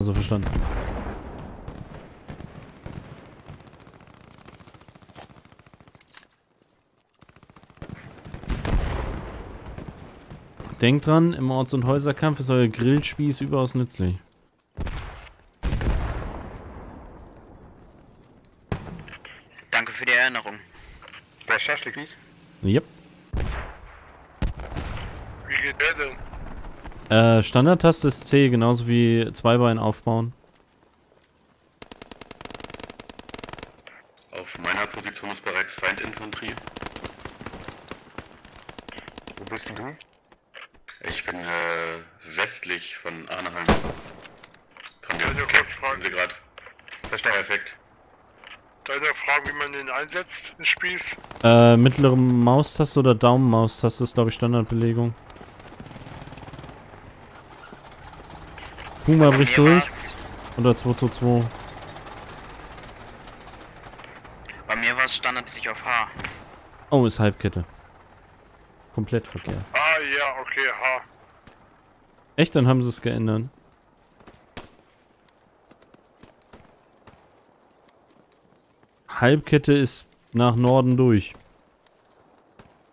So verstanden. Denkt dran, im Orts- und Häuserkampf ist euer Grillspieß überaus nützlich. Danke für die Erinnerung. Der Schaschlik-Wies? Yep. Wie geht der denn? Äh, Standardtaste ist C, genauso wie Zweibein aufbauen. Auf meiner Position ist bereits Feindinfanterie. Wo bist du? Ich bin äh, westlich von Arnheim. Von Kann der kurz fragen? Sie gerade. Perfekt. Darf ich fragen, wie man den einsetzt, den Spieß? Äh, mittlere Maustaste oder Daumenmaustaste ist, glaube ich, Standardbelegung. Puma bricht durch. Oder 222. Bei mir war es standardmäßig auf H. Oh, ist Halbkette. Komplett verkehrt. Ah, ja, okay, ha. Echt, dann haben sie es geändert. Halbkette ist nach Norden durch.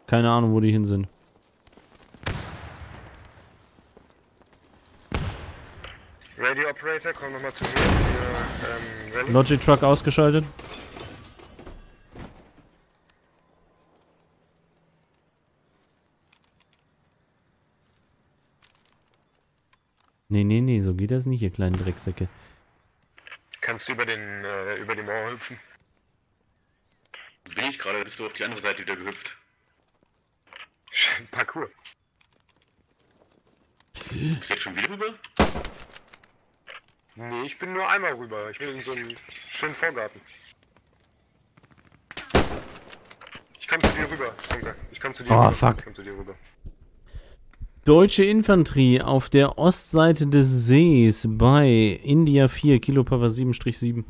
Keine Ahnung, wo die hin sind. Operator, komm nochmal zu mir für, ähm. Logitruck ausgeschaltet. Nee, nee, nee, so geht das nicht, ihr kleinen Drecksäcke. Kannst du über den, äh, über die Mauer hüpfen? Bin ich gerade, bist du auf die andere Seite wieder gehüpft. Parcours. Bist du jetzt schon wieder rüber? Nee, ich bin nur einmal rüber. Ich will in so einen schönen Vorgarten. Ich komm zu dir rüber, Funke. Ich komm zu dir Oh, rüber. fuck. Ich komm zu dir rüber. Deutsche Infanterie auf der Ostseite des Sees bei India 4, Kilo Papa 7-7.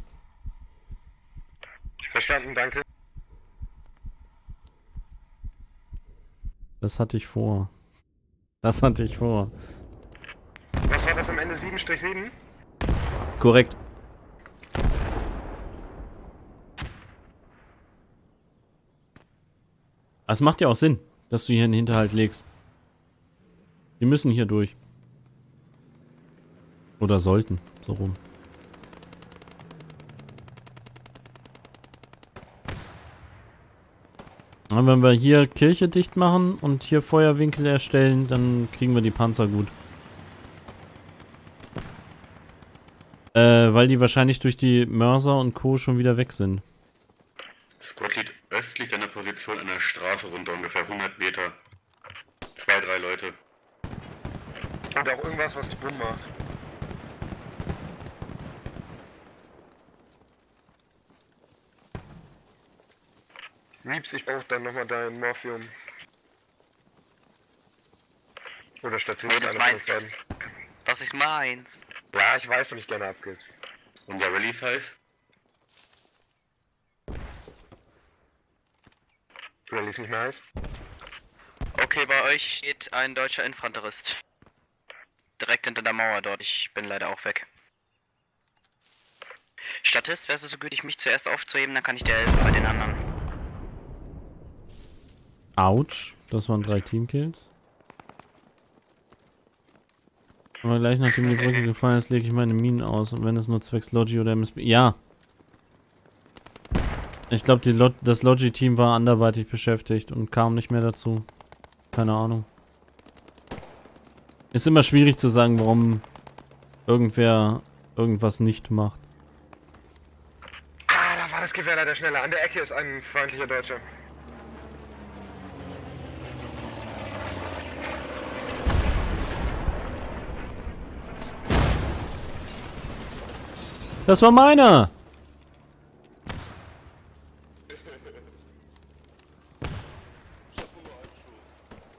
Verstanden, danke. Das hatte ich vor. Das hatte ich vor. Was war das am Ende? 7-7? Korrekt. Es macht ja auch Sinn, dass du hier einen Hinterhalt legst. Wir müssen hier durch. Oder sollten, so rum. Und wenn wir hier Kirche dicht machen und hier Feuerwinkel erstellen, dann kriegen wir die Panzer gut. Äh, weil die wahrscheinlich durch die Mörser und Co. schon wieder weg sind. Squad liegt östlich deiner Position an der Straße runter, ungefähr 100 Meter. Zwei, drei Leute. Und auch irgendwas, was Bumm macht. Reeps, ich brauch dann nochmal dein Morphium. Oder Statist. Nee, das beiden. Das ist meins. Ja, ich weiß, dass ich gerne abgibt. Unser Release-Size? Rally ist nicht mehr heiß. Okay, bei euch steht ein deutscher Infanterist. Direkt hinter der Mauer dort. Ich bin leider auch weg. Statist, wärst du so gütig, mich zuerst aufzuheben, dann kann ich dir helfen bei den anderen. Autsch. Das waren drei Teamkills. Aber gleich nachdem die Brücke gefallen ist, lege ich meine Minen aus. Und wenn es nur zwecks Logi oder MSB... Ja. Ich glaube, Lo das Logi-Team war anderweitig beschäftigt und kam nicht mehr dazu. Keine Ahnung. Ist immer schwierig zu sagen, warum irgendwer irgendwas nicht macht. Ah, da war das Gewehr leider schneller. An der Ecke ist ein feindlicher Deutscher. Das war meiner!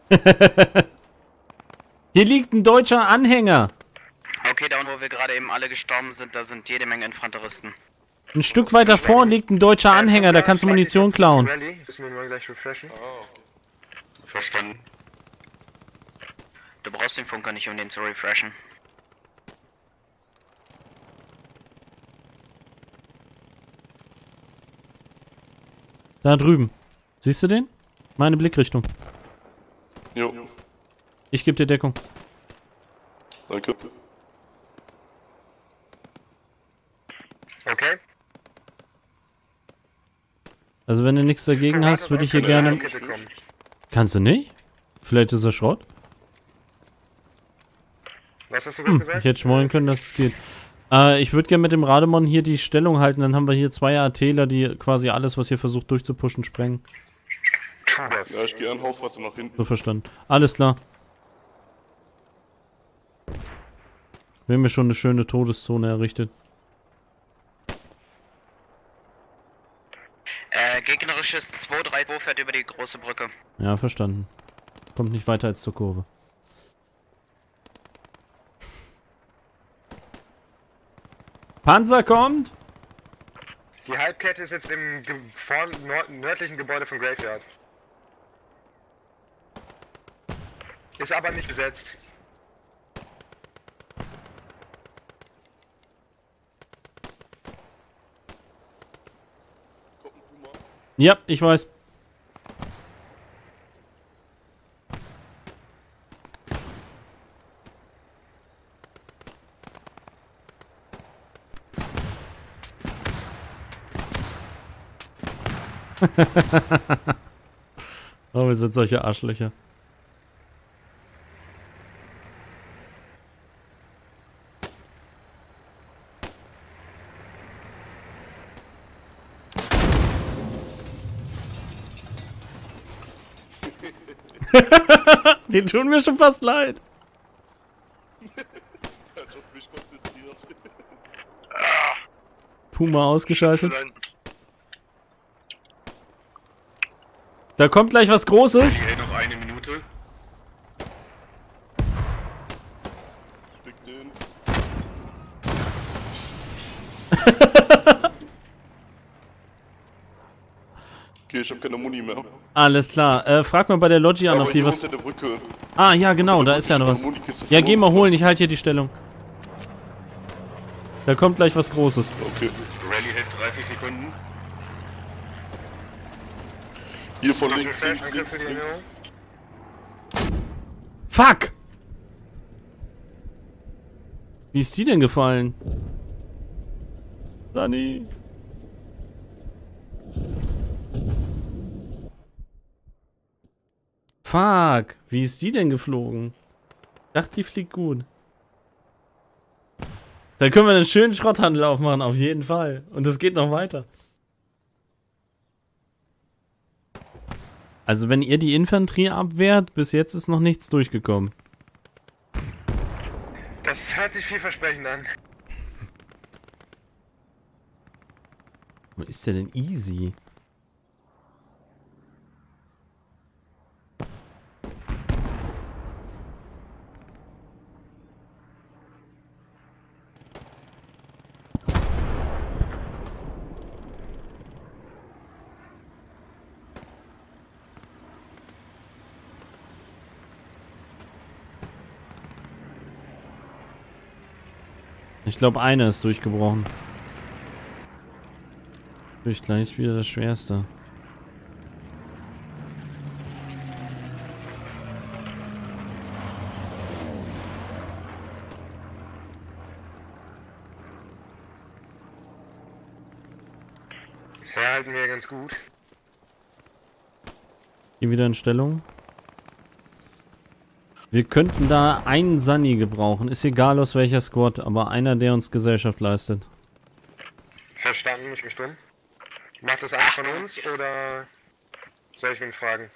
Hier liegt ein deutscher Anhänger. Okay, da wo wir gerade eben alle gestorben sind, da sind jede Menge Infanteristen. Ein Stück weiter vorn liegt ein deutscher Anhänger, da kannst du Munition klauen. Verstanden. Du brauchst den Funker nicht, um den zu refreshen. Da drüben. Siehst du den? Meine Blickrichtung. Jo, Ich gebe dir Deckung. danke. Okay. Also wenn du nichts dagegen hast, würde ich hier gerne... Kannst du nicht? Vielleicht ist er Schrott? Was hast du Hm, gesagt? ich hätte schmollen können, dass es geht. Äh, ich würde gerne mit dem Rademon hier die Stellung halten, dann haben wir hier zwei ATler, die quasi alles, was hier versucht durchzupushen, sprengen. Tu das. Ja, ich gehe ein Haus weiter nach hinten. So verstanden. Alles klar. Wir haben mir schon eine schöne Todeszone errichtet. Äh, gegnerisches 2-3-2 fährt über die große Brücke. Ja, verstanden. Kommt nicht weiter als zur Kurve. Panzer kommt! Die Halbkette ist jetzt im Ge nördlichen Gebäude von Graveyard. Ist aber nicht besetzt. Ja, ich weiß. oh, wir sind solche Arschlöcher. Die tun mir schon fast leid. Puma ausgeschaltet. Da kommt gleich was Großes. Hier noch eine Minute. Fick den. Okay, ich hab keine Muni mehr. Alles klar. Äh, frag mal bei der Loggia Aber noch, die hier was. unter der Brücke. Ah, ja, genau, da ist ja noch was. Ja, geh mal holen, ich halte hier die Stellung. Da kommt gleich was Großes. Okay. Rally hält 30 Sekunden. Hier von links, links, links, links. Fuck! Wie ist die denn gefallen? Sunny. Fuck, wie ist die denn geflogen? Dachte, die fliegt gut. Da können wir einen schönen Schrotthandel aufmachen, auf jeden Fall. Und es geht noch weiter. Also wenn ihr die Infanterie abwehrt, bis jetzt ist noch nichts durchgekommen. Das hört sich vielversprechend an. Wo ist der denn easy? Ich glaube, einer ist durchgebrochen. Natürlich gleich wieder das Schwerste. Bisher halten wir ganz gut. Hier wieder in Stellung. Wir könnten da einen Sunny gebrauchen. Ist egal aus welcher Squad, aber einer, der uns Gesellschaft leistet. Verstanden, ich bin stumm. Macht das einer von uns oder soll ich wen fragen?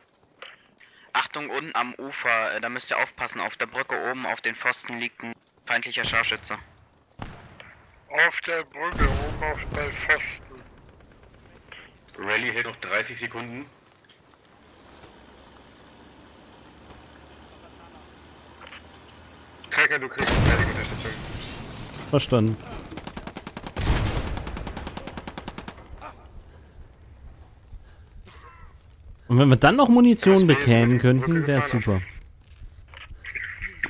Achtung, unten am Ufer, äh, da müsst ihr aufpassen. Auf der Brücke oben auf den Pfosten liegt ein feindlicher Scharfschütze. Auf der Brücke oben auf bei Pfosten. Rally hält noch 30 Sekunden. Tracker, du kriegst fertige Unterstützung. Verstanden. Und wenn wir dann noch Munition bekämen könnten, wäre super.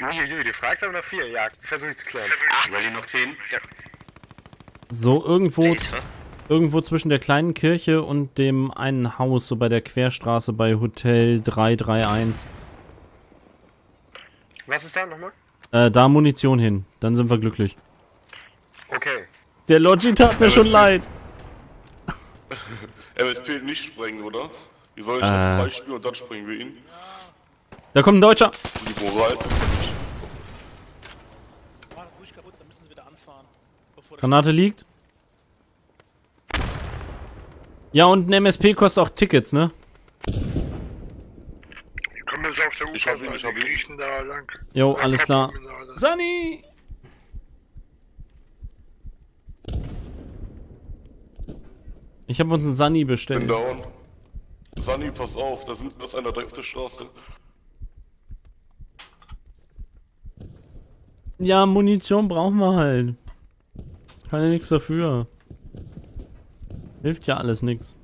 Uiuiui, du fragst aber nach vier. Ja, versuch ich zu klären. Rally noch 10. So, irgendwo? Irgendwo zwischen der kleinen Kirche und dem einen Haus, so bei der Querstraße bei Hotel 331. Was ist da nochmal? Äh, da Munition hin. Dann sind wir glücklich. Okay. Der Logi tat mir schon leid. MSP nicht sprengen, oder? Wie soll ich Äh. das freispielen und dann sprengen wir ihn? Da kommt ein Deutscher. Die Moral Granate liegt. Ja, und ein MSP kostet auch Tickets, ne? Jetzt auf der Ich hab ihn, ich hab ihn. da lang. Jo, Da alles klar. da. Sunny! Ich habe uns einen Sunny Bin bestellt. down. Sunny, pass auf, da sind das einer direkt auf der Straße. Ja, Munition brauchen wir halt. Kann ja nichts dafür. Hilft ja alles nix.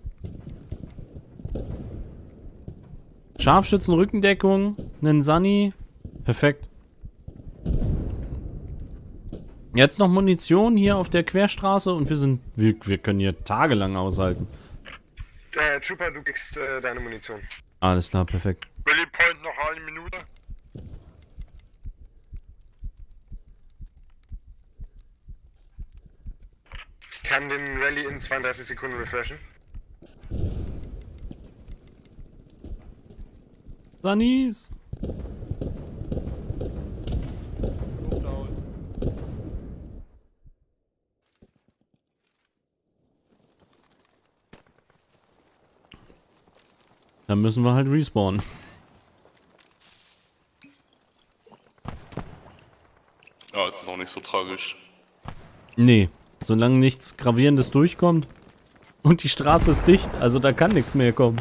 Scharfschützen, Rückendeckung, nen Sunny. Perfekt. Jetzt noch Munition hier auf der Querstraße und wir sind. Wir, wir können hier tagelang aushalten. Äh, Trooper, du kriegst äh, deine Munition. Alles klar, perfekt. Willy Point noch eine Minute. Ich kann den Rally in 32 Sekunden refreshen. Sunnys! Dann müssen wir halt respawnen. Ja, es ist auch nicht so tragisch. Nee, solange nichts Gravierendes durchkommt. Und die Straße ist dicht, also da kann nichts mehr kommen.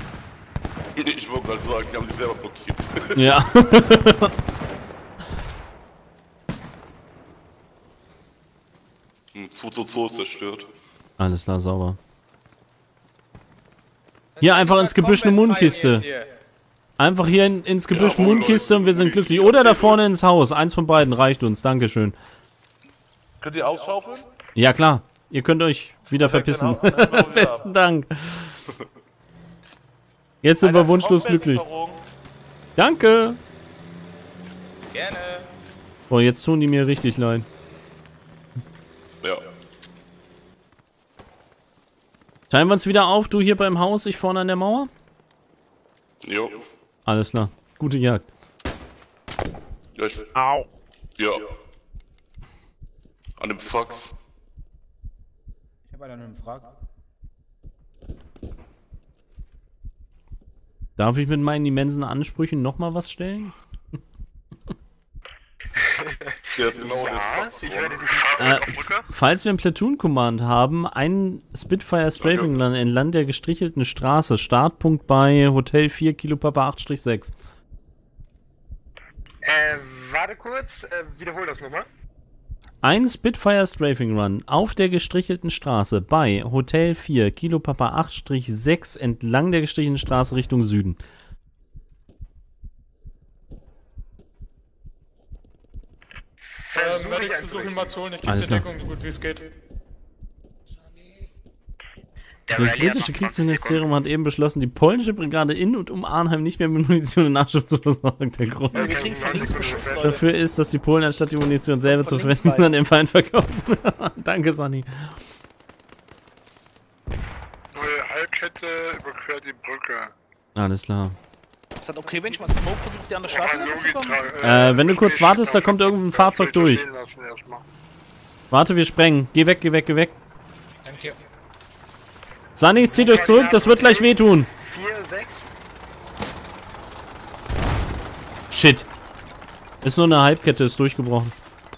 Ich wollte gerade sagen, die haben sich selber blockiert. Ja. 2 zu 2 ist zerstört. Alles klar, sauber. Hier einfach ins Gebüsch eine Mundkiste. Einfach hier in, ins Gebüsch Jawohl, Mundkiste und wir sind glücklich. Oder da vorne ins Haus. Eins von beiden reicht uns. Dankeschön. Könnt ihr ausschaufeln? Ja, klar. Ihr könnt euch wieder verpissen. Wir wieder Besten Dank. Jetzt sind wir wunschlos glücklich. Danke. Gerne. Boah, jetzt tun die mir richtig leid. Ja. Teilen wir uns wieder auf, du hier beim Haus, ich vorne an der Mauer? Jo. Alles klar. Gute Jagd. Ja, ich, Au. ja. An dem Fax. Ich habe einen einen Darf ich mit meinen immensen Ansprüchen nochmal was stellen? Ist genau. Ich werde dich Äh, falls wir einen Platoon-Command haben, ein Spitfire Strafing Run entlang der gestrichelten Straße. Startpunkt bei Hotel 4 Kilo Papa 8-6. Äh, warte kurz, äh, wiederhol das nochmal. Ein Spitfire Strafing Run auf der gestrichelten Straße bei Hotel 4 Kilo Papa 8-6 entlang der gestrichelten Straße Richtung Süden. Versuch ich zu holen. Ich gebe klar. Deckung, so gut wie es geht. Der Das britische noch 20 Kriegsministerium hat eben beschlossen, die polnische Brigade in und um Arnheim nicht mehr mit Munition und Nachschub zu versorgen. Der Grund Wir kriegen von links Beschuss, Leute. dafür ist, dass die Polen anstatt die Munition selber zu verwenden, an den Feind verkaufen. Danke, Sonny. Neue Halbkette überquert die Brücke. Alles klar. Ist das okay, wenn ich mal Smoke versuche, die an der Straße zu kommen? Äh, wenn du kurz wartest, da kommt irgendein Fahrzeug durch. Warte, wir sprengen. Geh weg, geh weg, geh weg. Danke. Sunny, zieht euch zurück, das wird gleich wehtun. 4, 6. Shit. Ist nur eine Halbkette, ist durchgebrochen.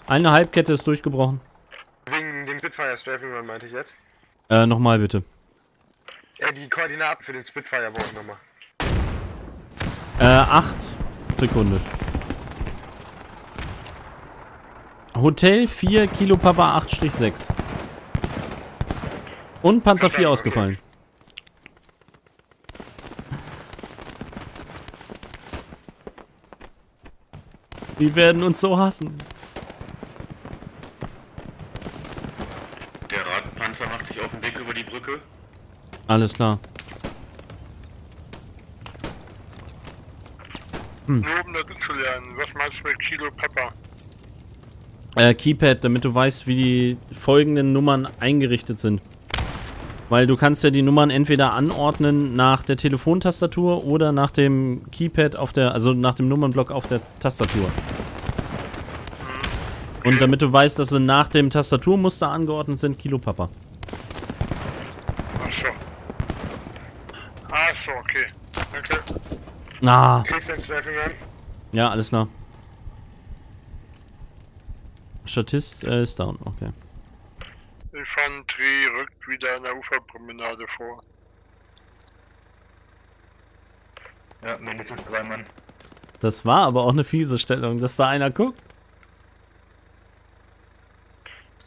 Eine Halbkette ist durchgebrochen. Wegen dem Spitfire Strafing Run meinte ich jetzt. Äh, nochmal bitte. Äh, die Koordinaten für den Spitfire brauche ich nochmal. Äh, acht Sekunde. Hotel 4 Kilo Papa 8-6. Und Panzer 4 ausgefallen. Die werden uns so hassen. Der Radpanzer macht sich auf den Weg über die Brücke. Alles klar. Nur um das zu lernen. Was meinst du mit Kilo Pepper? Äh, Keypad, damit du weißt, wie die folgenden Nummern eingerichtet sind. Weil du kannst ja die Nummern entweder anordnen nach der Telefontastatur oder nach dem Keypad auf der, also nach dem Nummernblock auf der Tastatur. Und damit du weißt, dass sie nach dem Tastaturmuster angeordnet sind, Kilo Papa. Ach so. Ach so, okay. Danke. Ah, Strafing an? ja, alles klar. Statist äh, ist down, okay. Infanterie rückt wieder an der Uferpromenade vor. Ja, mindestens drei Mann. Das war aber auch eine fiese Stellung, dass da einer guckt.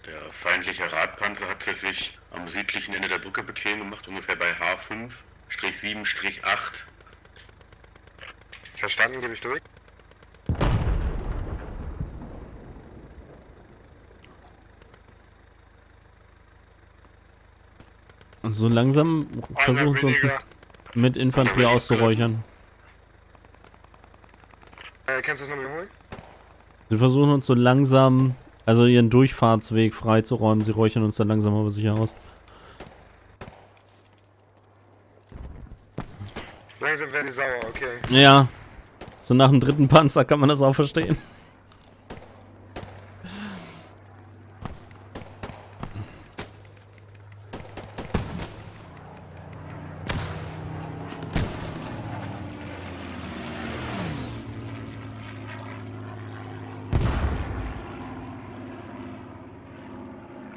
Der feindliche Radpanzer hat sich am südlichen Ende der Brücke bequem gemacht, ungefähr bei H5-7-8. Verstanden, gebe ich durch. So langsam versuchen sie uns mit, mit Infanterie auszuräuchern. Äh, kannst du das nochmal wiederholen? Sie versuchen uns so langsam, also ihren Durchfahrtsweg freizuräumen. Sie räuchern uns dann langsam aber sicher aus. Langsam werden die sauer, okay. Ja, so nach dem dritten Panzer kann man das auch verstehen.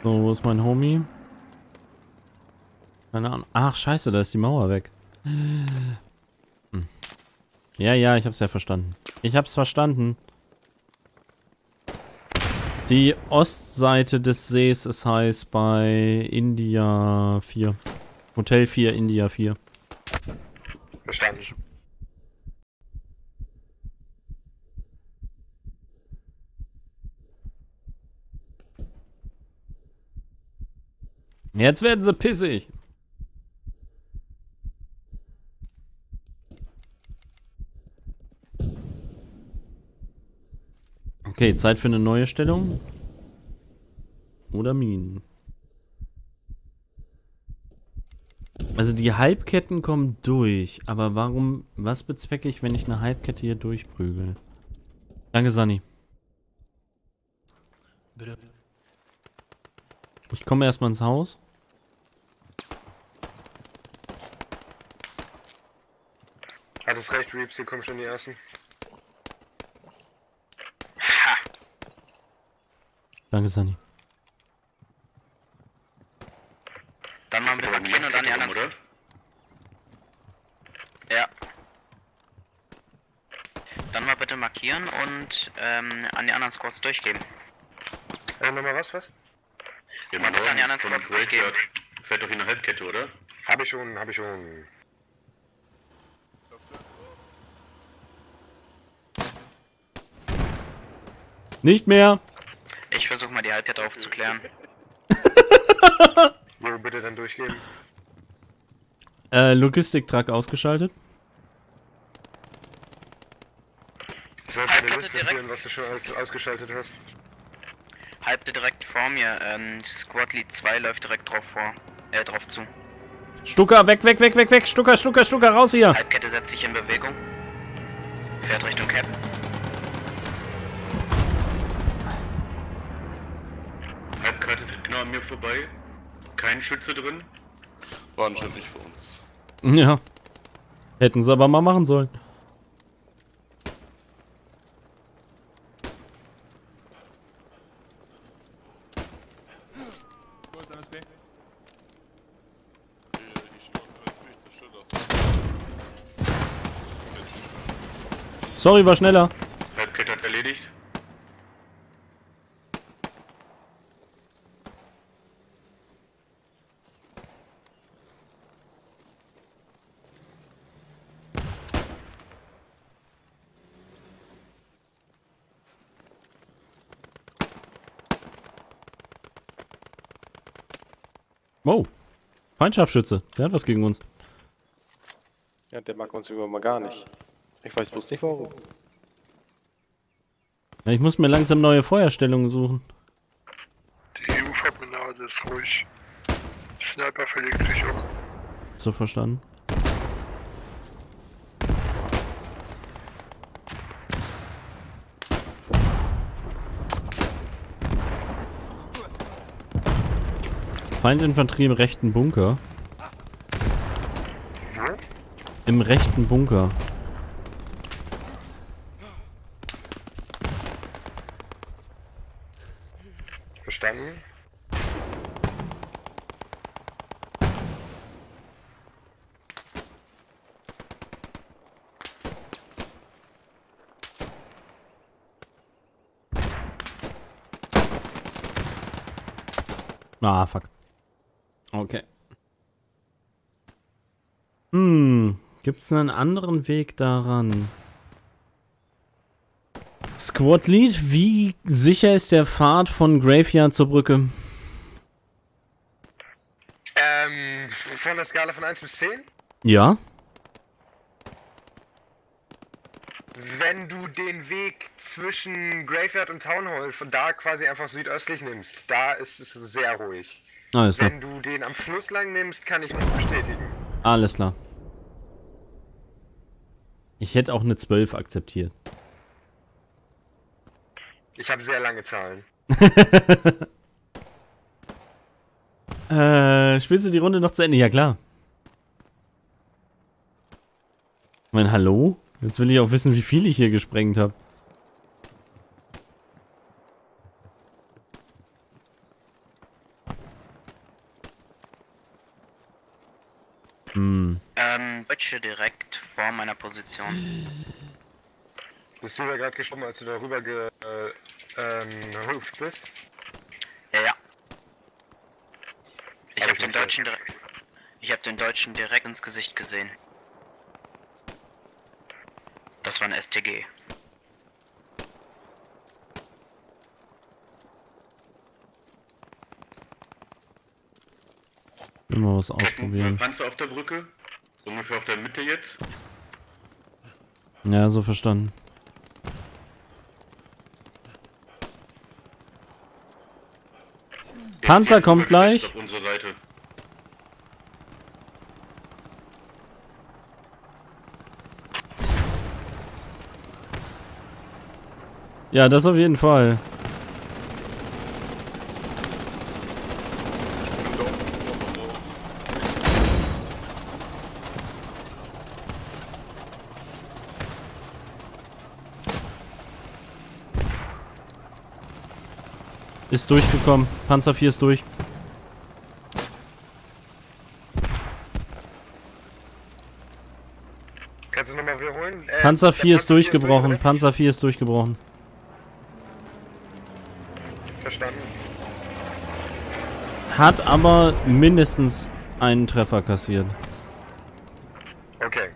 So, wo mein Homie? Keine Ahnung. Ach, scheiße, da ist die Mauer weg. Hm. Ja, ja, ich hab's ja verstanden. Ich hab's verstanden. Die Ostseite des Sees ist heiß bei India 4. Hotel 4, India 4. Verstanden. Jetzt werden sie pissig. Okay, Zeit für eine neue Stellung. Oder Minen. Also die Halbketten kommen durch, aber warum, was bezwecke ich, wenn ich eine Halbkette hier durchprügel? Danke, Sunny. Bitte. Ich komme erstmal ins Haus. Hattest recht, Reeps, hier kommen schon die ersten. Ha! Danke, Sunny. Dann mal bitte markieren und dann die anderen. oder? Ja. Dann mal bitte markieren und ähm, an die anderen Squads durchgeben. Äh, nochmal was, was? Ja, Man man kann die anderen Squads durchgeben. fährt doch in eine Halbkette, oder? Hab ich schon, hab ich schon. Nicht mehr! Ich versuche mal die Halbkette aufzuklären. Jo, bitte dann durchgeben. Äh, Logistik-Truck ausgeschaltet. Ich soll Halbkette eine Liste direkt. führen, was du schon alles ausgeschaltet hast. Halbte direkt vor mir. Ähm, Squad Lead 2 läuft direkt drauf vor. Äh, drauf zu. Stucker, weg, weg, weg, weg, weg! Stucker, Stucker, Stucker, raus hier! Halbkette setzt sich in Bewegung. Fährt Richtung Cap. Halbkarte fährt genau an mir vorbei. Kein Schütze drin. War anscheinend nicht für uns. Ja. Hätten sie aber mal machen sollen. Wo ist MSB? Sorry, war schneller. Feindschaftsschütze. Der hat was gegen uns. Ja, der mag uns über mal gar nicht. Ich weiß bloß nicht warum. Ja, ich muss mir langsam neue Feuerstellungen suchen. Die EU-Promenade ist ruhig. Sniper verlegt sich um. So verstanden. Feindinfanterie im rechten Bunker. Im rechten Bunker. Verstanden? Ah, fuck. Okay. Hm, gibt's einen anderen Weg daran? Squad Lead, wie sicher ist der Pfad von Graveyard zur Brücke? Ähm, von der Skala von 1 bis 10? Ja? Wenn du den Weg zwischen Graveyard und Town Hall von da quasi einfach südöstlich nimmst, da ist es sehr ruhig. Alles klar. Wenn du den am Fluss lang nimmst, kann ich nicht bestätigen. Alles klar. Ich hätte auch eine 12 akzeptiert. Ich habe sehr lange Zahlen. Äh, spielst du die Runde noch zu Ende? Ja, klar. Ich meine, hallo? Jetzt will ich auch wissen, wie viel ich hier gesprengt habe. Hm. Ähm, Deutsche direkt vor meiner Position. Bist du da gerade gestorben, als du darüber ge, äh, ähm, hüpft bist? Ja, ja. Ich Hab hab den Deutschen direkt. Ich hab den Deutschen direkt ins Gesicht gesehen. Das war ein STG. Will mal was ausprobieren. Panzer auf der Brücke. Ungefähr auf der Mitte jetzt. Ja, so verstanden. Jetzt Panzer kommt gleich. Auf unsere Seite. Ja, das auf jeden Fall. Ist durchgekommen. Panzer 4 ist durch. Kannst du nochmal wiederholen? Äh, Panzer der 4 ist durchgebrochen. durch, Panzer 4 ist durchgebrochen. Verstanden. Hat aber mindestens einen Treffer kassiert. Okay.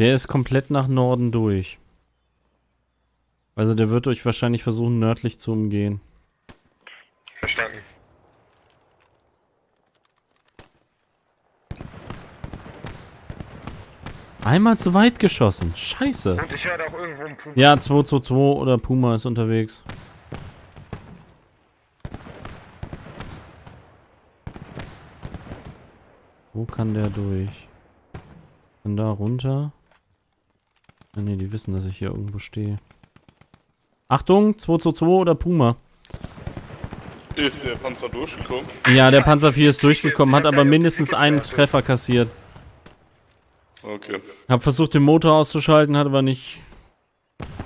Der ist komplett nach Norden durch. Also der wird euch wahrscheinlich versuchen, nördlich zu umgehen. Verstanden. Einmal zu weit geschossen. Scheiße. Und ich höre da auch irgendwo einen Puma. Ja, 222 oder Puma ist unterwegs. Wo kann der durch? Kann da runter? Ah ne, die wissen, dass ich hier irgendwo stehe. Achtung, 222 oder Puma. Ist der Panzer durchgekommen? Ja, der Panzer 4 ist durchgekommen, hat aber mindestens einen Treffer kassiert. Okay. Hab versucht, den Motor auszuschalten, hat aber nicht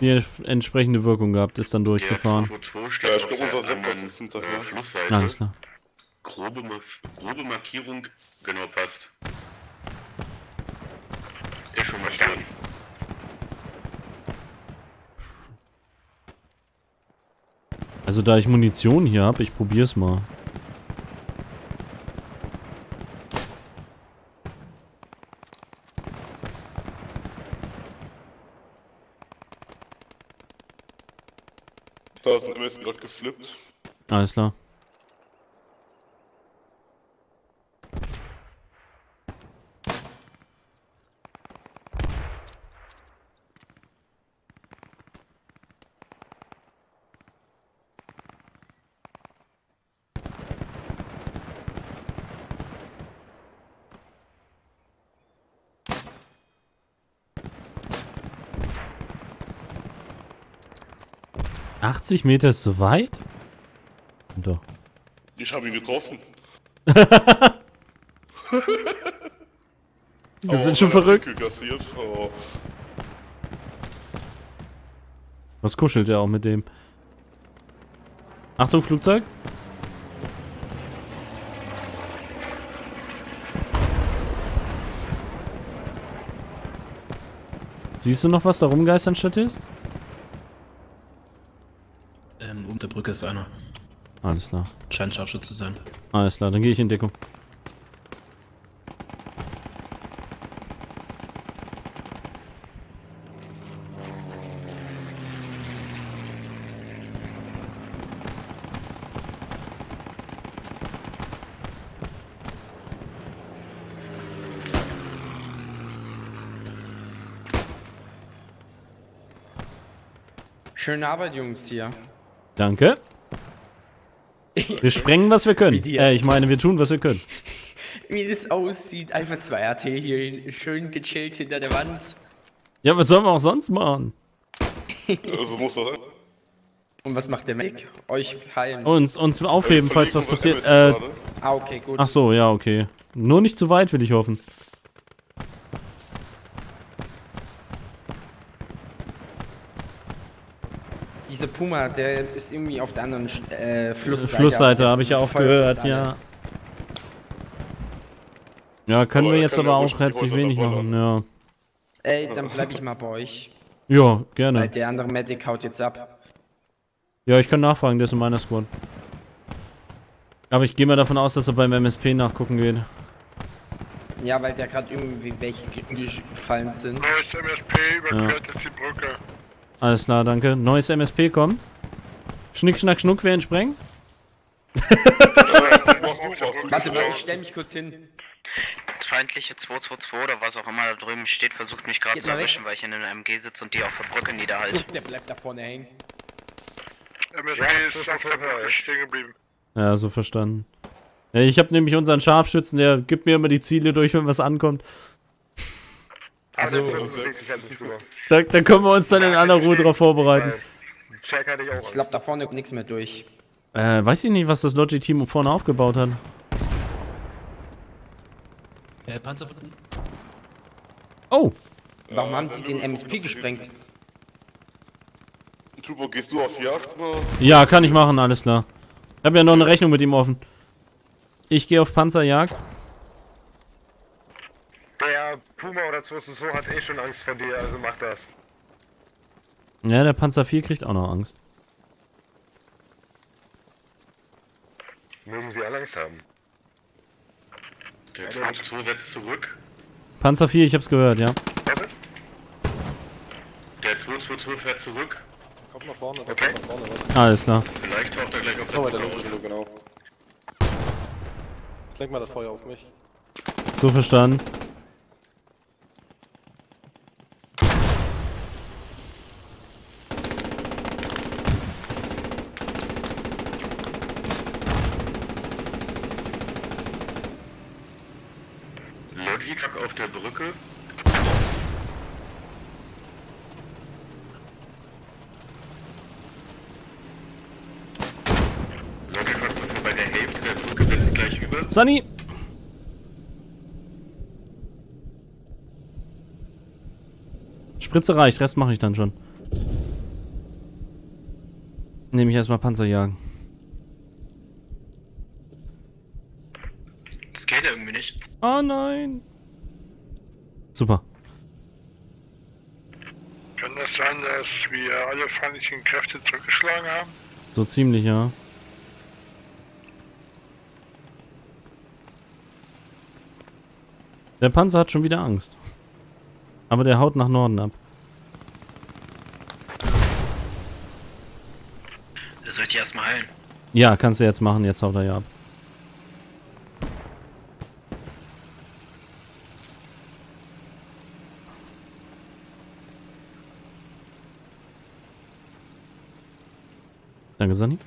die entsprechende Wirkung gehabt, ist dann durchgefahren. Der 222 steht Ja, ich auf glaub, der unser Sepp anderen, ist hinterher. Äh, Flussseite. Alles klar. Grobe, grobe Markierung, genau passt. Ist schon verstanden. Also da ich Munition hier habe, ich probier's mal. Da ist ein MSB gerade geflippt. Alles klar. Achtzig Meter ist zu weit? Doch. Ich habe ihn getroffen. Wir sind schon verrückt. Oh. Was kuschelt er auch mit dem? Achtung, Flugzeug. Siehst du noch was da rumgeistern, Statist? Ähm, um der Brücke ist einer. Alles klar. Scheint Scharfschütze zu sein. Alles klar, dann gehe ich in Deckung. Schöne Arbeit, Jungs, hier. Danke. Wir sprengen, was wir können. Äh, ich meine, wir tun, was wir können. Wie das aussieht, einfach 2 AT hier schön gechillt hinter der Wand. Ja, was sollen wir auch sonst machen? Also muss das sein. Und was macht der Mac? Euch heilen. Uns, uns aufheben, falls was passiert. Äh. Ah, okay, gut. ach so, ja, okay. Nur nicht zu weit, will ich hoffen. Puma, der ist irgendwie auf der anderen äh, Flussseite. Flussseite habe ich ja auch gehört, ja. Ja, können Aber wir jetzt aber ja auch herzlich wenig machen, ja. Ey, dann bleib ich mal bei euch. Ja, Weil gerne. der andere Medic haut jetzt ab. Ja, ich kann nachfragen, der ist in meiner Squad. Aber ich gehe mal davon aus, dass er beim MSP nachgucken geht. Ja, weil da gerade irgendwie welche ge- gefallen sind. Neues MSP überquert jetzt die Brücke. Alles klar, danke. Neues MSP kommen. Schnick, schnack, schnuck, wer ihn sprengt? Warte mal, ich stell mich kurz hin. Das feindliche 222 oder was auch immer da drüben steht, versucht mich gerade zu erwischen, weil ich in einem MG sitze und die auf der Brücke niederhalte. Der bleibt da vorne hängen. MSP ist auf der Brücke stehen geblieben. Ja, so verstanden. Ja, ich habe nämlich unseren Scharfschützen, der gibt mir immer die Ziele durch, wenn was ankommt. Also, Also- das bewegt sich halt nicht drüber. Da, da können wir uns dann in aller Ruhe drauf vorbereiten. Weil Check hatte ich auch. Ich glaub, da vorne kommt nichts mehr durch. Äh, weiß ich nicht, was das Logi-Team vorne aufgebaut hat. Äh, Panzer. Oh, Warum haben die den MSP gesprengt? Tubo, gehst du auf Jagd? Na, ja, kann ich machen, alles klar. Ich habe ja noch eine Rechnung mit ihm offen. Ich gehe auf Panzerjagd. Puma oder 222 hat eh schon Angst vor dir, also mach das. Ja, der Panzer 4 kriegt auch noch Angst. Mögen sie alle Angst haben. Der 222 setzt zurück. Panzer 4, ich hab's gehört, ja. Was ist? Der 222 fährt zurück. Kommt nach vorne, Okay. kommt nach vorne. warte. Alles klar. Vielleicht taucht er gleich auf der So, Brücke auf. genau. Ich lenk mal das Feuer auf mich. So verstanden. Logitruck auf der Brücke. Logitruck sind wir bei der Hälfte der Brücke, setzt gleich über. Sunny! Spritze reicht, Rest mache ich dann schon. Nehme ich erstmal Panzerjagen. Das geht irgendwie nicht. Oh nein! Super. Kann das sein, dass wir alle feindlichen Kräfte zurückgeschlagen haben? So ziemlich, ja. Der Panzer hat schon wieder Angst. Aber der haut nach Norden ab. Soll ich die erstmal Ja, kannst du jetzt machen, jetzt haut er ja ab. Danke, Sani.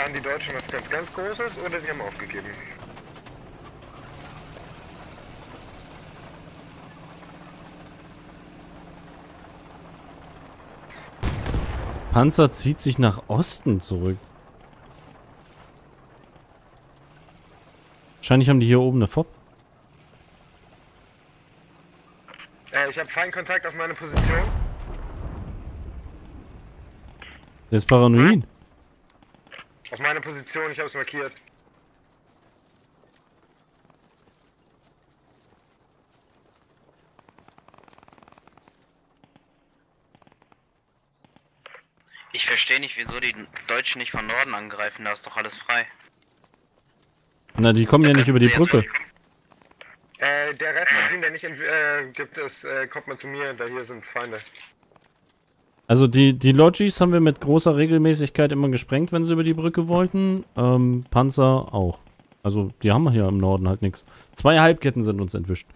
Planen die Deutschen was ganz, ganz Großes oder sie haben aufgegeben. Panzer zieht sich nach Osten zurück. Wahrscheinlich haben die hier oben eine FOB. Äh, ich habe Feindkontakt auf meine Position. Der ist paranoid. Auf meine Position, ich habe es markiert. Ich verstehe nicht, wieso die Deutschen nicht von Norden angreifen, da ist doch alles frei. Na, die kommen ja nicht über die Brücke. Äh, der Rest von Team, der nicht äh, gibt es, äh, kommt mal zu mir, da hier sind Feinde. Also die, die Logis haben wir mit großer Regelmäßigkeit immer gesprengt, wenn sie über die Brücke wollten. Ähm, Panzer auch. Also die haben hier im Norden halt nichts. Zwei Halbketten sind uns entwischt.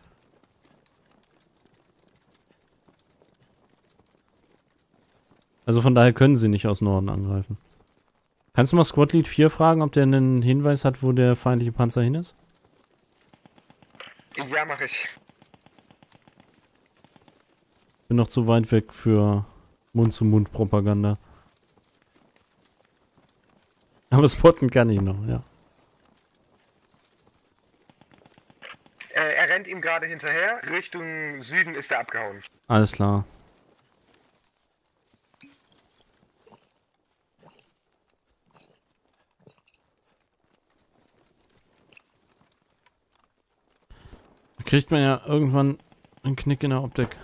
Also von daher können sie nicht aus Norden angreifen. Kannst du mal Squad Lead 4 fragen, ob der einen Hinweis hat, wo der feindliche Panzer hin ist? Ja, mache ich. Bin noch zu weit weg für Mund-zu-Mund-Propaganda. Aber spotten kann ich noch, ja. Er rennt ihm gerade hinterher. Richtung Süden ist er abgehauen. Alles klar. Da kriegt man ja irgendwann einen Knick in der Optik.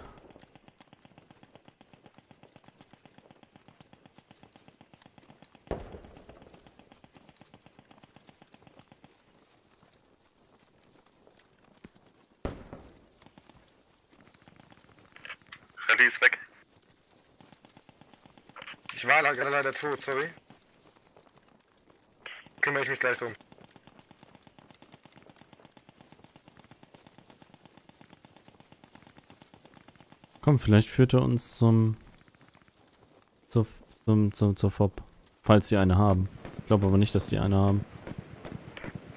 Rallye ist weg. Ich war leider, tot, sorry. Kümmere ich mich gleich drum. Komm, vielleicht führt er uns zum. zur, zum, zum, zur FOB. Falls sie eine haben. Ich glaube aber nicht, dass die eine haben.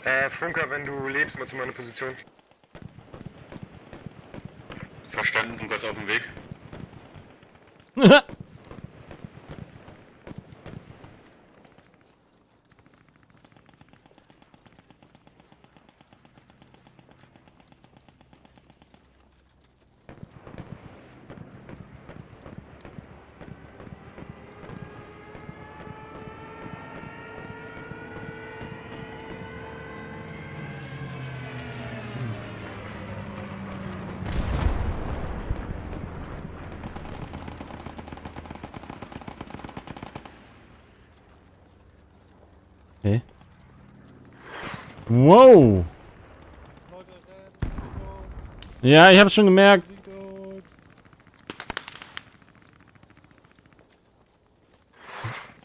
Äh, Funker, wenn du lebst, mal zu meiner Position. Verstanden, Lukas auf dem Weg. Okay. Wow! Ja, ich hab's schon gemerkt.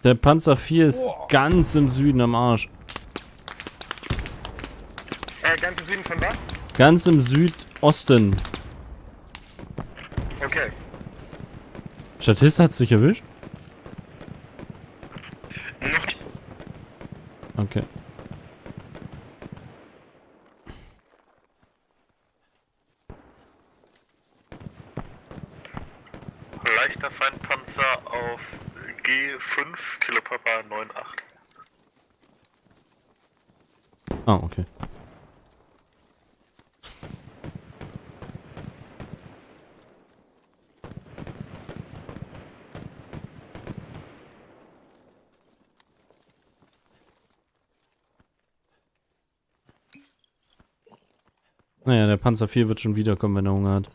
Der Panzer 4 ist ganz im Süden am Arsch. Äh, ganz im Süden von was? Ganz im Südosten. Okay. Statist hat's dich erwischt? Noch nicht. Okay. Feindpanzer auf G5, Kilopapa 98. Ah, okay. Naja, der Panzer 4 wird schon wiederkommen, wenn er Hunger hat.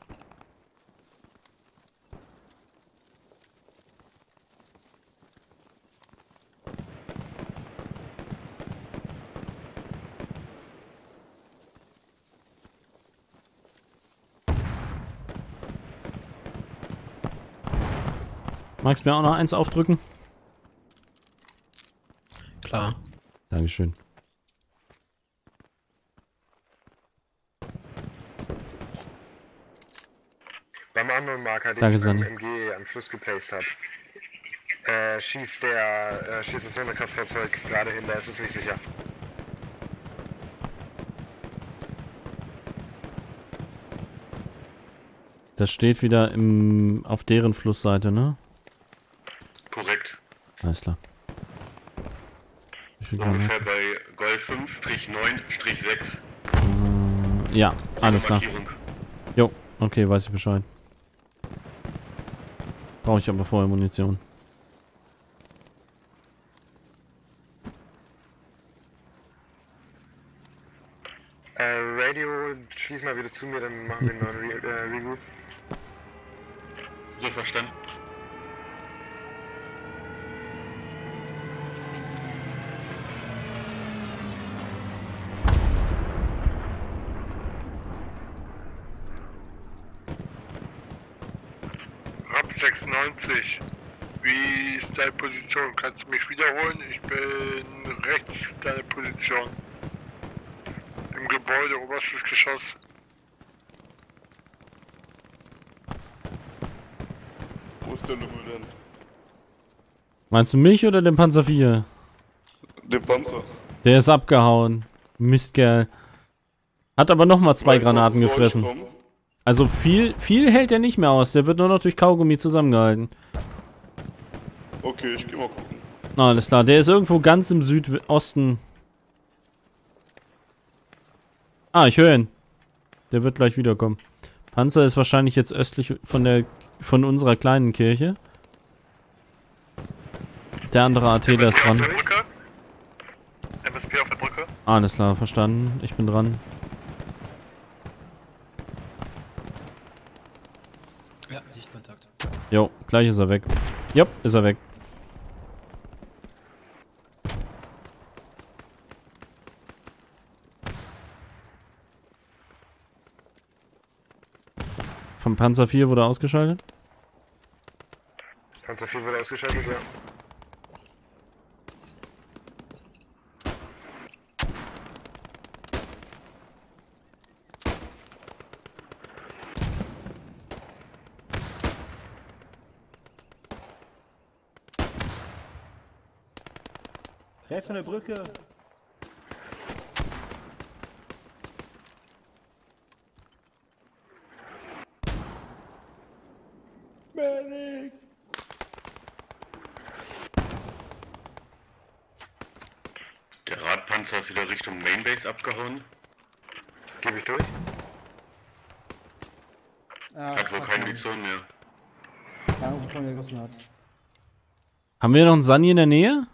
Magst du mir auch noch eins aufdrücken? Klar. Dankeschön. Beim anderen Marker, den Danke, ich beim. MG am Schluss geplaced habe, äh, schießt der, äh, schießt das Sonderkraftfahrzeug gerade hin, da ist es nicht sicher. Das steht wieder im, auf deren Flussseite, ne? Alles klar. Ich bin So ungefähr bei Golf 5-9-6. Äh, ja, alles klar. Jo, okay, weiß ich Bescheid. Brauche ich aber vorher Munition. Äh, Radio, schließ mal wieder zu mir, dann machen wir einen neuen Re äh, Regroup. So verstanden. 96. Wie ist deine Position? Kannst du mich wiederholen? Ich bin rechts deine Position. Im Gebäude, oberstes Geschoss. Wo ist der Lümmel denn? Meinst du mich oder den Panzer 4? Den Panzer. Der ist abgehauen. Mistkerl. Hat aber nochmal zwei Granaten gefressen. kommen? Also viel, viel hält er nicht mehr aus. Der wird nur noch durch Kaugummi zusammengehalten. Okay, ich geh mal gucken. Na, alles klar. Der ist irgendwo ganz im Südosten. Ah, ich höre ihn. Der wird gleich wiederkommen. Panzer ist wahrscheinlich jetzt östlich von der von unserer kleinen Kirche. Der andere ATler ist dran. MSP auf der Brücke. Alles klar, verstanden. Ich bin dran. Ja, Sichtkontakt. Jo, gleich ist er weg. Jupp, ist er weg. Vom Panzer 4 wurde ausgeschaltet. Panzer 4 wurde ausgeschaltet, ja. Rechts von der Brücke. Medic! Der Radpanzer ist wieder Richtung Mainbase abgehauen. Gebe ich durch. Ah, Hat wohl keine. Munition mehr. Wovon er geschossen hat. Haben wir noch einen Sani in der Nähe?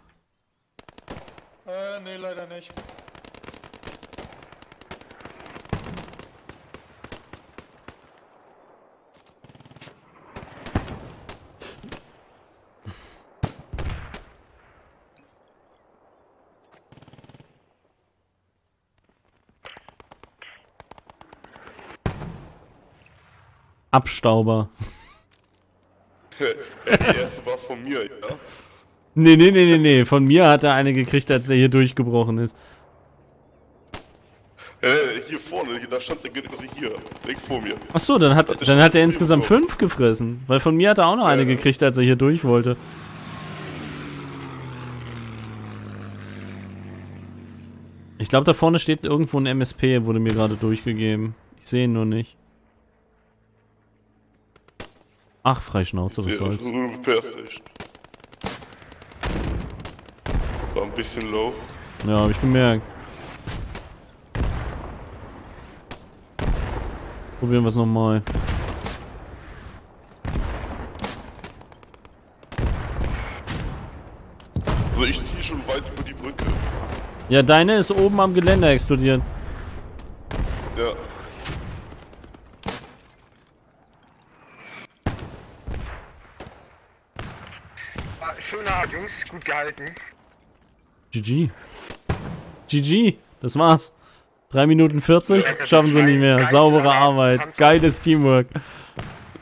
Nicht. Abstauber. die erste war von mir, ja. Nee, nee, nee, nee, nee. Von mir hat er eine gekriegt, als er hier durchgebrochen ist. Äh, hier vorne, da stand der also hier, direkt vor mir. Ach so, dann hat, dann hat er insgesamt fünf gefressen. Weil von mir hat er auch noch eine gekriegt, als er hier durch wollte. Ich glaube, da vorne steht irgendwo ein MSP, wurde mir gerade durchgegeben. Ich sehe ihn nur nicht. Ach, Freischnauze, was soll's. Persisch. War ein bisschen low. Ja, hab ich gemerkt. Probieren wir es nochmal. Also ich ziehe schon weit über die Brücke. Ja, deine ist oben am Geländer explodiert. Ja. Ah, schöner Abend, Jungs, gut gehalten. GG. GG. Das war's. 3 Minuten 40. Schaffen sie nicht mehr. Saubere Arbeit. Geiles Teamwork.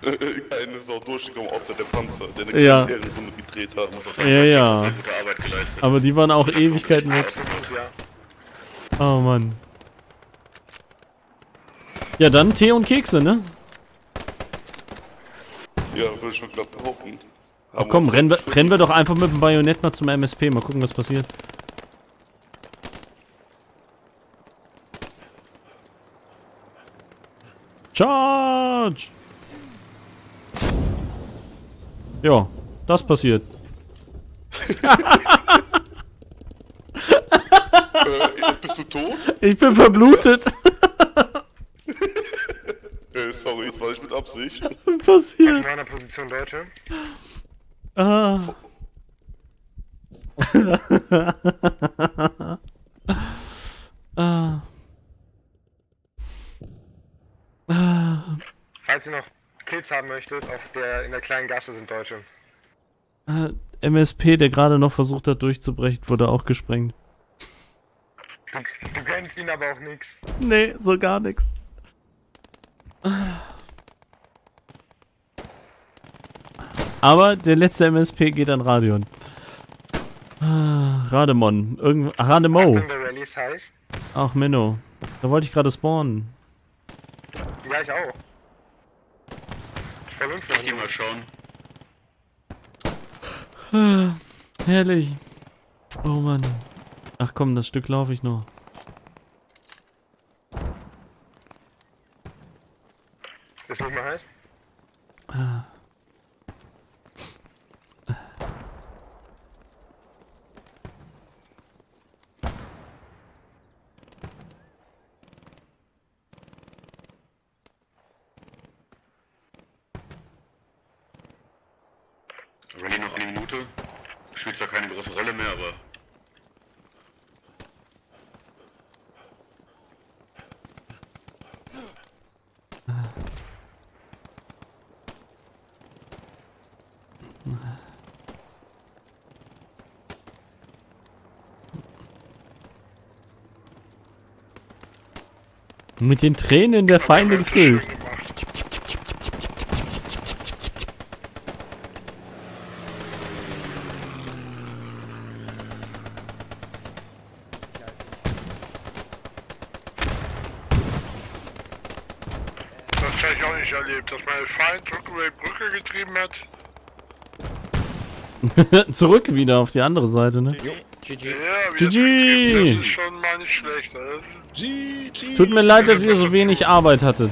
Äh, äh, Einer ist auch durchgekommen, außer der Panzer, der eine Ja. Ehrenrunde gedreht hat. Ja, ja. Aber die waren auch Ewigkeiten weg. Oh Mann. Ja, dann Tee und Kekse, ne? Ja, würde ich mal glatt behaupten. Ach komm, rennen wir, rennen wir doch einfach mit dem Bajonett mal zum MSP, mal gucken, was passiert. Charge! Ja, das passiert. Äh, bist du tot? Ich bin verblutet. Äh, sorry, das war nicht mit Absicht. passiert? In meiner Position Deutsche. Ah. ah. Ah. Falls ihr noch Kills haben möchtet, auf der, in der kleinen Gasse sind Deutsche. Äh, MSP, der gerade noch versucht hat durchzubrechen, wurde auch gesprengt. Du, du kennst ihn aber auch nix. Nee, so gar nix. Aber der letzte MSP geht an Radion. Ah, Rademon. Irgend Rademo. Ach, Menno. Da wollte ich gerade spawnen. Ja, ich auch. Voll Ich geh mal schauen. Ah, herrlich. Oh Mann. Ach komm, das Stück laufe ich noch. Ist nicht mehr heiß? Ah. Rallye noch eine Minute. Spielt zwar keine große Rolle mehr, aber Mit den Tränen der Feinde gefüllt. Das habe ich auch nicht erlebt, dass mein Feind zurück über die Brücke getrieben hat. Zurück wieder auf die andere Seite, ne? Wie GG. das betrieben, das ist schon mal nicht schlecht. Das ist GG. Tut mir leid, dass ihr so wenig Arbeit hattet.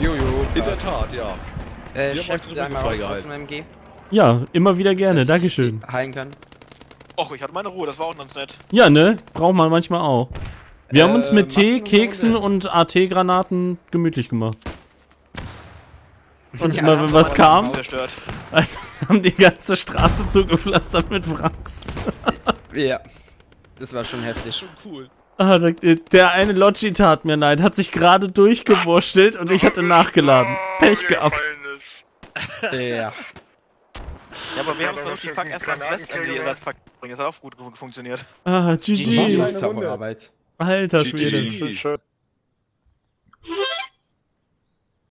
Jojo, in der Tat, ja. Äh, Wir haben euch einmal raus aus dem MG. Ja, immer wieder gerne, Dankeschön. Heilen kann. Och, ich hatte meine Ruhe, das war auch ganz nett. Ja, ne? Braucht man manchmal auch. Wir haben uns Äh, mit Tee, Keksen und AT-Granaten gemütlich gemacht. Und Ja, immer wenn was kam, zerstört. also, haben die ganze Straße zugepflastert mit Wracks. Ja. Das war schon heftig. Schon cool. Ah, der, der eine Logi tat mir leid, hat sich gerade durchgewurschtelt und ich hatte nachgeladen. Pech gehabt. Ja. Ja, aber wir haben versucht, die Pack erstmal ins Granaten West in die kriegen, Ersatzpack bringen. Das hat auch gut fu- funktioniert. Ah, GG. GG. Alter GG. Schwede. Schön.